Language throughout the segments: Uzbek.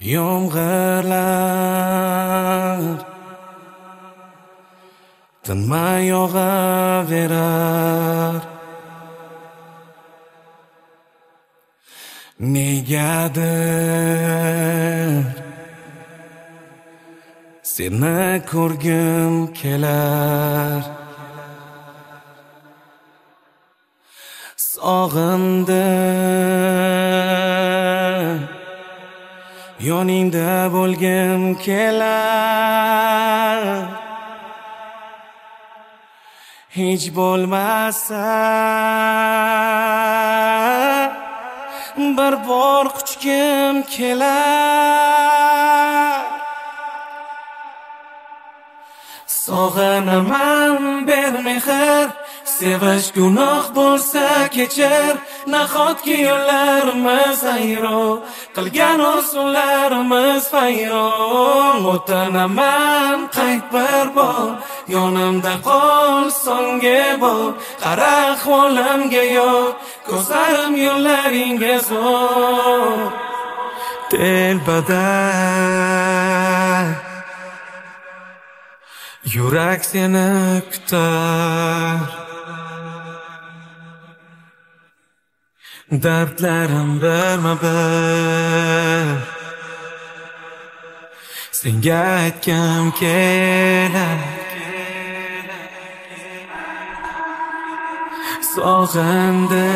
Yomg'irlar tinmay yog'averar. Negadir seni ko'rgim kelar. Sog'indim yoningda bo'lgim kelar. Hech bo'lmasa bir bor quchgim kelar. Sog'inaman bermehr sevish gunoh bo'lsa kechir nahotki yo'llarimiz ayro qilgan orzularimiz vayron o'tinaman qayt bir bor yonimda qol so'nggi bor. Qara ahvolimga yo'q ko'zlarim yo'llaringga zo'r. Telbada yurak seni kutar. Dardlarim birma bir senga aytgim kelar sog'indim.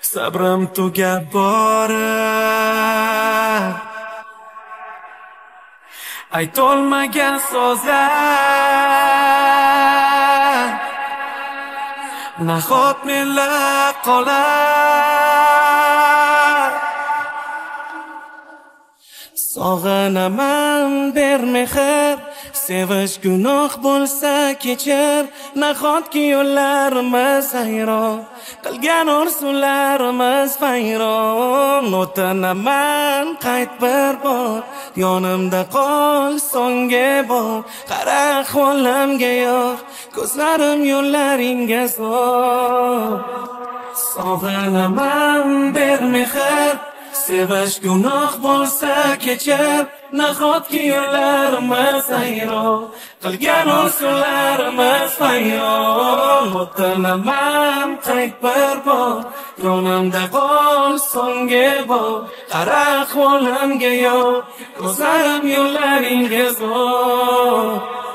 Sabrim tugab borib aytolmagan so'zlar. Nahot menla qolar sog'inaman bermehr sevish gunoh bo'lsa kechir nahotki yo'llarimiz ayron qilgan orzularimiz vayron o'tinaman qayt bir bor yonimda qol so'nggi bor qara ahvolimga yor ko'zlarim yo'llaringga zo'r. Sog'inaman bermehr sevish gunoh bo'lsa kechir nahotki yo'llarimiz ayro qilgan orzularimiz vayron o'tinaman qayt bir bor? Yonimda qol so'nggi bor. Qara ahvolimga yo'q ko'zlarim yo'llaringga zo'r.